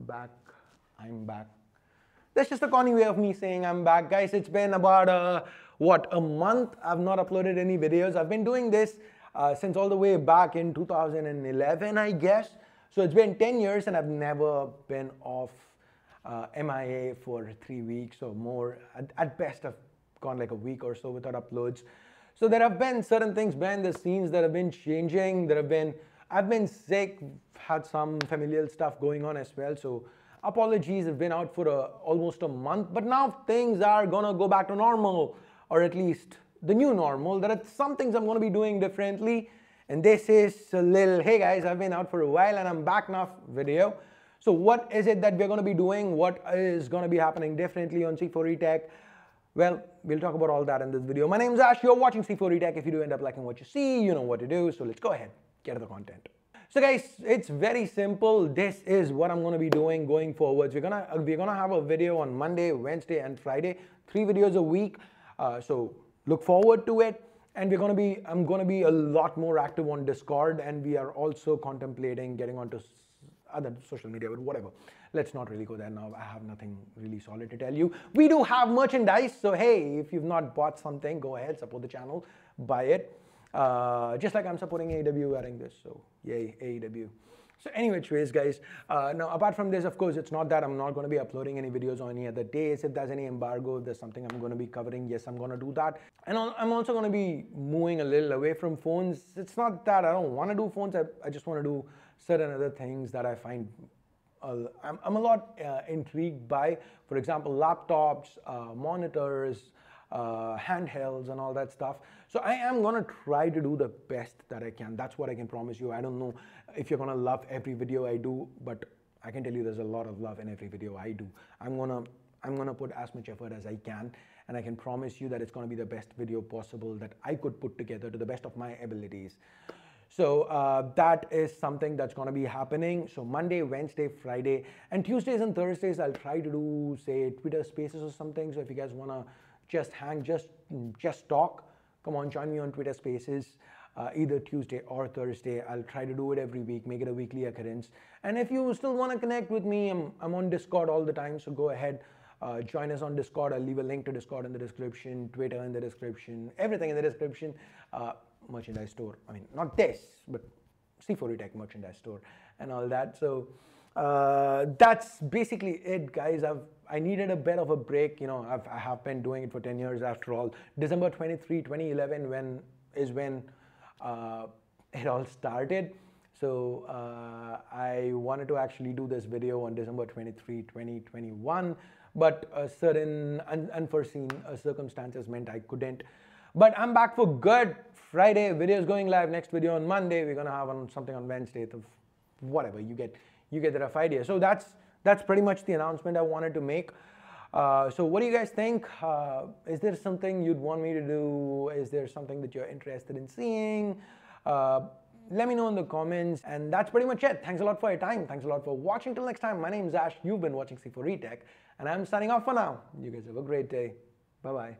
back. I'm back. That's just a corny way of me saying I'm back. Guys, it's been about a, what, a month I've not uploaded any videos. I've been doing this uh, since all the way back in 2011, I guess. So it's been 10 years and I've never been off uh, MIA for three weeks or more. At, at best, I've gone like a week or so without uploads. So there have been certain things behind the scenes that have been changing. There have been, I've been sick, had some familial stuff going on as well. So apologies have been out for a, almost a month, but now things are gonna go back to normal, or at least the new normal. There are some things I'm gonna be doing differently. And this is a little, hey guys, I've been out for a while and I'm back now video. So what is it that we're gonna be doing? What is gonna be happening differently on C4E Tech? Well, we'll talk about all that in this video. My name is Ash, you're watching C4E Tech. If you do end up liking what you see, you know what to do. So let's go ahead, get to the content. So guys, it's very simple. This is what I'm going to be doing going forwards. We're gonna we're gonna have a video on Monday, Wednesday, and Friday. Three videos a week. Uh, so look forward to it. And we're gonna be I'm gonna be a lot more active on Discord, and we are also contemplating getting onto other social media, but whatever. Let's not really go there now. I have nothing really solid to tell you. We do have merchandise, so hey, if you've not bought something, go ahead, support the channel, buy it. Uh, just like I'm supporting AEW wearing this, so yay, AEW. So anyway, guys. Uh, now, apart from this, of course, it's not that I'm not going to be uploading any videos on any other days. If there's any embargo, if there's something I'm going to be covering, yes, I'm going to do that. And I'm also going to be moving a little away from phones. It's not that I don't want to do phones. I, I just want to do certain other things that I find uh, I'm, I'm, a lot uh, intrigued by. For example, laptops, uh, monitors, uh, handhelds and all that stuff. So I am gonna try to do the best that I can. That's what I can promise you. I don't know if you're gonna love every video I do, but I can tell you there's a lot of love in every video I do. I'm gonna I'm gonna put as much effort as I can, and I can promise you that it's gonna be the best video possible that I could put together to the best of my abilities. So uh, that is something that's going to be happening. So Monday, Wednesday, Friday, and Tuesdays and Thursdays, I'll try to do say Twitter Spaces or something. So if you guys want to just hang, just just talk. Come on, join me on Twitter Spaces. Uh, either Tuesday or Thursday. I'll try to do it every week, make it a weekly occurrence. And if you still want to connect with me, I'm, I'm on Discord all the time, so go ahead. Uh, join us on Discord. I'll leave a link to Discord in the description, Twitter in the description, everything in the description. Uh, merchandise store. I mean, not this, but C4E Tech merchandise store and all that. So uh, that's basically it, guys. I've I needed a bit of a break. You know, I've, I have been doing it for 10 years after all. December 23, 2011, when is when uh, it all started. So uh, I wanted to actually do this video on December 23, 2021, but certain un unforeseen uh, circumstances meant I couldn't. But I'm back for good. Friday, video is going live. Next video on Monday. We're gonna have on something on Wednesday. Whatever you get, you get the rough idea. So that's that's pretty much the announcement I wanted to make. Uh, so what do you guys think? Uh, is there something you'd want me to do? Is there something that you're interested in seeing? Uh, let me know in the comments. And that's pretty much it. Thanks a lot for your time. Thanks a lot for watching. Till next time, my name is Ash. You've been watching C4E Tech, and I'm signing off for now. You guys have a great day. Bye-bye.